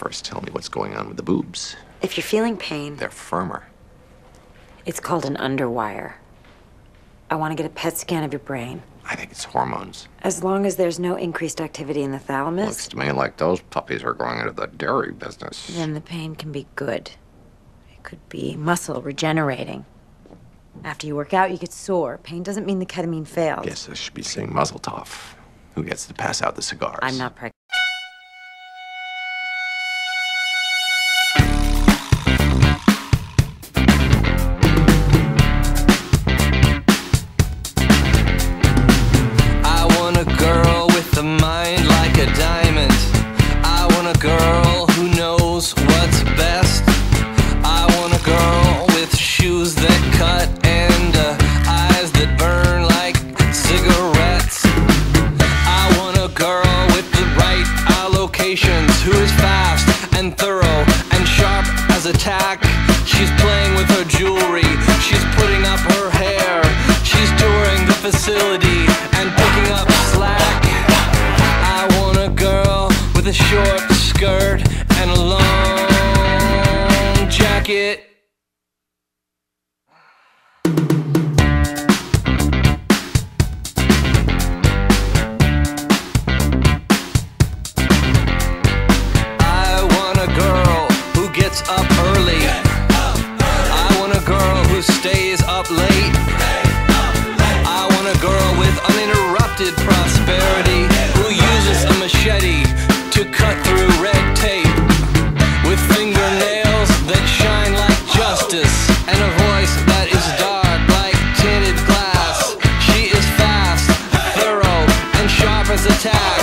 First, tell me what's going on with the boobs. If you're feeling pain, They're firmer. it's called an underwire. I want to get a PET scan of your brain. I think it's hormones. As long as there's no increased activity in the thalamus, Looks to me like those puppies are going into the dairy business. then the pain can be good. It could be muscle regenerating. After you work out, you get sore. Pain doesn't mean the ketamine failed. Guess I should be saying mazel tov. Who gets to pass out the cigars? I'm not pregnant. Girl with shoes that cut and uh, eyes that burn like cigarettes. I want a girl with the right allocations who is fast and thorough and sharp as a tack. She's playing with her jewelry, she's putting up her hair, she's touring the facility and picking up slack. I want a girl with a short skirt and a long jacket. Stays up late. I want a girl with uninterrupted prosperity who uses a machete to cut through red tape. With fingernails that shine like justice and a voice that is dark like tinted glass. She is fast, thorough, and sharp as a tack.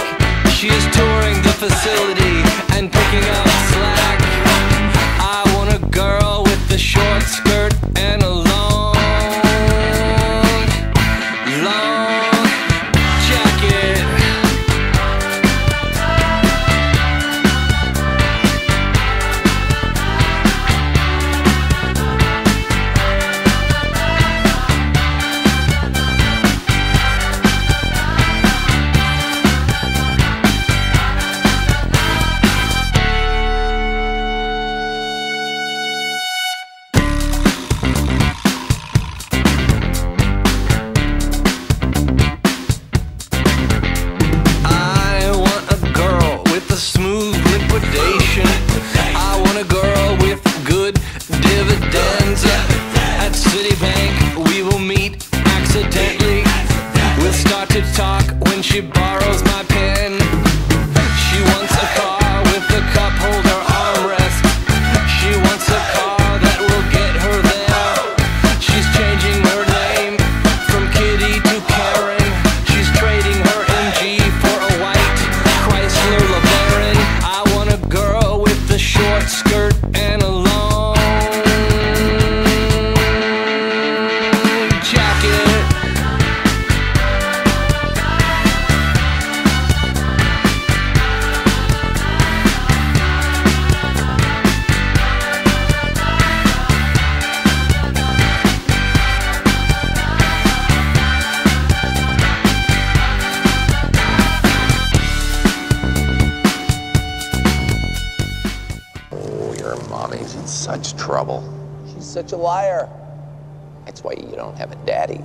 She is touring the facility and picking up slack. A girl with good dividends. At Citibank, we will meet accidentally. We'll start to talk when she borrows my pen. Short skirt mommy's in such trouble. She's such a liar. That's why you don't have a daddy.